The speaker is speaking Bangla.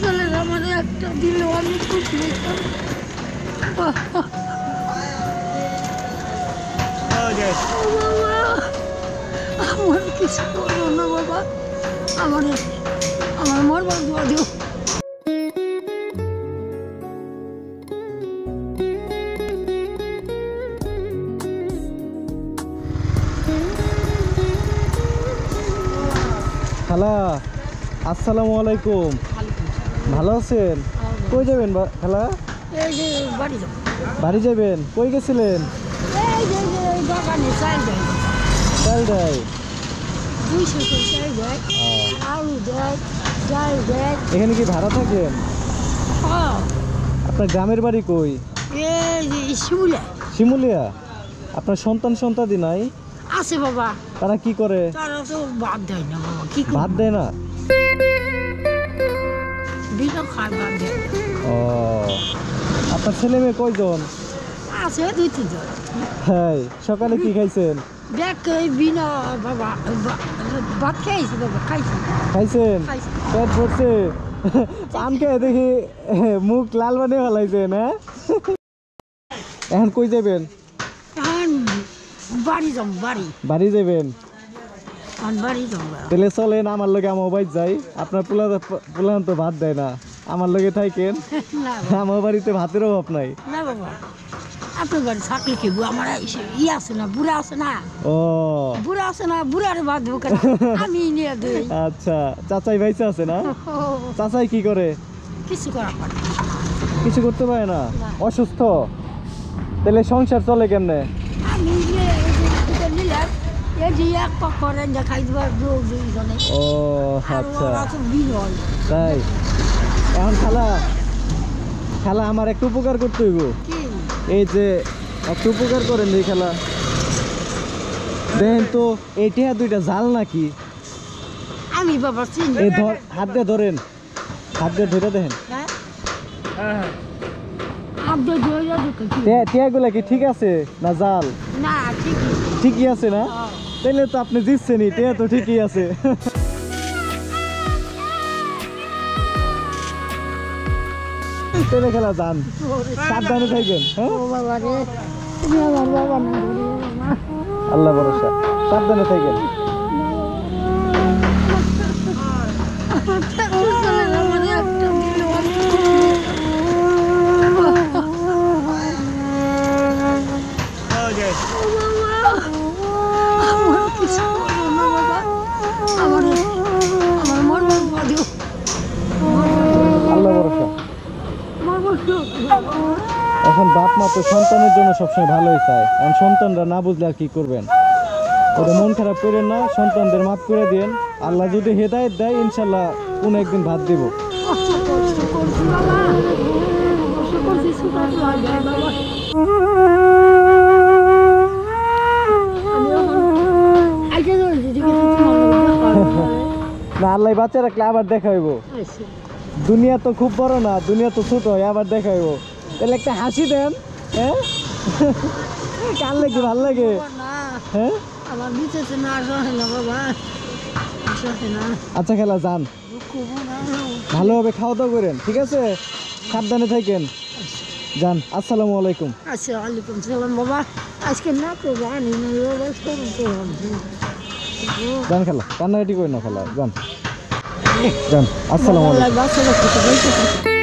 চলে একটা দিলে হইতাম আমার কিছু করো বাবা আমার আমার মরবার দোয়া দিও খালা আসসালামু আলাইকুম। ভালো আছেন? কই যাবেন খালা? বাড়ি যাবেন? কই গেছিলেন? চাল দেয় এখানে কি ভাড়া থাকেন? হ্যাঁ। আপনার গ্রামের বাড়ি কই? এই যে শিমুলে শিমুলিয়া? আপনার সন্তান সন্তাদি নাই? আছে বাবা। তারা কি করে? বাদ দেয় না বাবা কি ভাত দেয় না? ও আপনার ছেলে মেয়ে কয়জন? আছে দুই তিনজন। হ্যাঁ সকালে কি খাইছেন? দেখ খাইছেন? পেট ভরছে। মুখ লাল বানিয়ে ফেলাইছেন হ্যাঁ? এখন কই যাবেন? বাড়ি যাম বাড়ি। বাড়ি যাবেন। তাহলে চলেন আমার লগে আমার যাই। আপনার পোলা পোলান তো ভাত দেয় না। আমার লগে থাকেন আমার বাড়িতে ভাতের অভাব নাই। না বাবা। আপনার বাড়ি থাকলে কি আমার ই আছে না বুড়া আছে না। ও। বুড়া আছে না বুড়ার বাদ দেবো আমি নিয়ে দিই। আচ্ছা চাচাই ভাইসা আছে না? চাচাই কি করে? কিছু করা পারে কিছু করতে পারে না। অসুস্থ? তাহলে সংসার চলে কেমনে? আমি নিলাম ও আচ্ছা। তাই? এখন খালা খালা আমার একটু উপকার করতে হইব। এই যে একটু উপকার করেন এই খেলা। দেখেন তো এইটা দুইটা জাল নাকি? আমি বাবা চিনি। এই ধর হাত দিয়ে ধরেন। হাত দিয়ে ধরে দেখেন। হ্যাঁ? জয়রা ঢুকে কি? টিয়া- টিয়াগুলা কি ঠিক আছে না জাল না ঠিকই। আছে না? তাইলে তো আপনি জিতছেনই টিয়া তো ঠিকই আছে। তাহলে খেলা যান। সাবধানে থাকবেন হ্যাঁ? আল্লাহ ভরসা সাবধানে থাকবেন এখন বাপ মা তো সন্তানের জন্য সবসময় ভালোই চায়। এখন সন্তানরা না বুঝলে আর কি করবেন? ওটা মন খারাপ করেন না সন্তানদের মাফ করে দিন আল্লাহ যদি হেদায়েত দেয় ইনশাল্লাহ কোনো একদিন ভাত দিব। না আল্লাহ বাচ্চা রাখলে আবার দেখা হইব। দুনিয়া তো খুব বড় না দুনিয়া তো ছোট আবার দেখা হইব তাহলে একটা হাসি দেন হ্যাঁ? কার লাগে ভালো লাগে? হ্যাঁ? আচ্ছা খেলা যান। ভালোভাবে খাওয়া দাওয়া করেন ঠিক আছে? সাবধানে থাকেন। যান আসসালামু আলাইকুম। আচ্ছা ওয়ালাইকুম সালাম বাবা। আজকে না তো জানি না যান খেলা কান্নাকাটি করি না খেলা যান। আসসালামু আলাইকুম বাচ্চা লোক